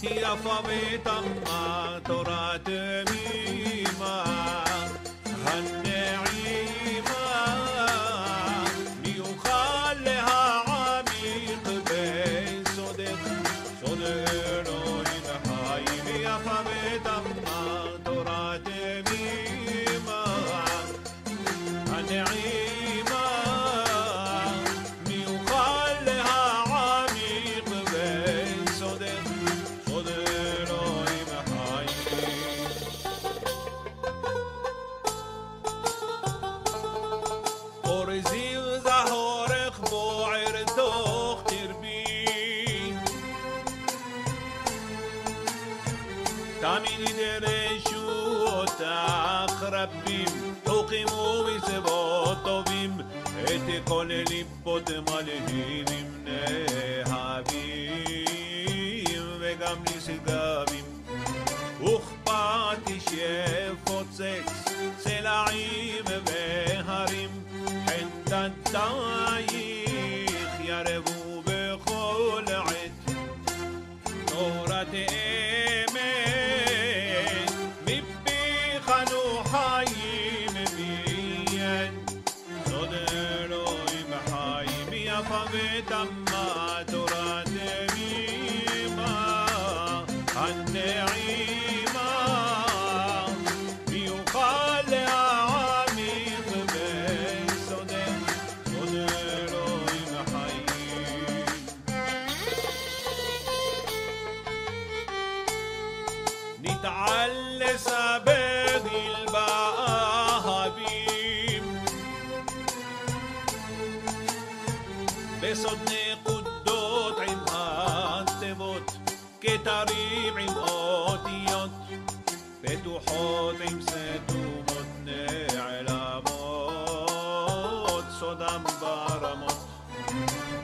சிரபவே தம்மா தொராத்து மீமா هالنعيمة ليخلها عميق بين صدق صدق نور الحي يا فبيت זיו זהורך בוער תוך קרבי תמיד ידרשו אותך רבים תוכים ומצוות טובים את כל ליבות מלהיבים נהבים וגם נשגבים וכפתי שפוצץ التايخ يربو بخلعت نورة إيمين مبي خنو حيم بيين صدروي حايم يا فبتما ترات ميما النعيم يتعلى سباغي البقى بصدني قدوت عم هاتبوت كتريب عم اوتيوت فتوحوت عم ستوموت نعلموت صدام بارموت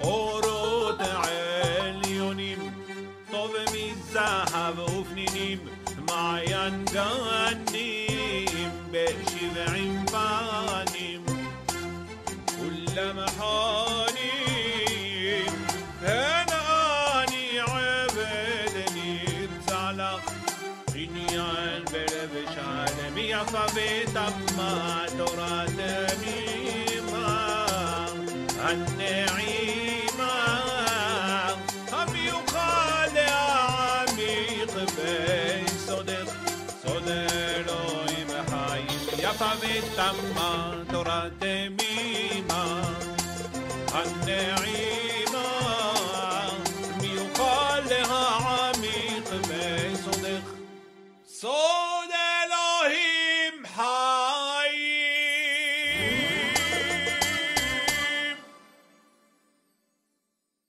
اوروت عليونيم طوب مزاحب وفنينيم. ما يندنيم بعين بانيم كل محانيم هنا اني عبدني تسالق بنيان بربش عالمي بيت اما ما دراتمي ما النعيم تما ترى تميما النعيم